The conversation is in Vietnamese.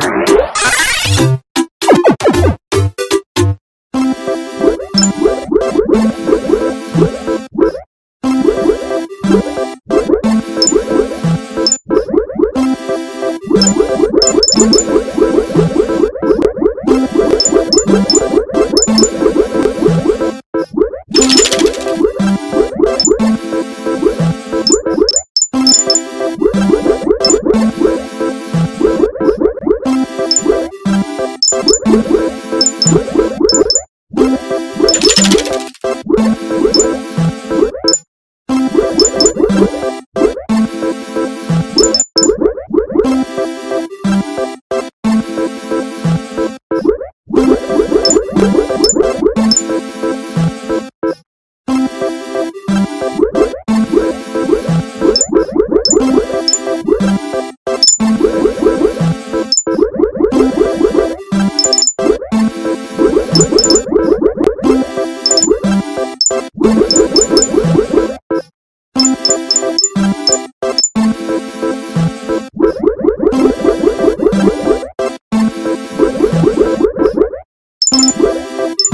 Thank. What?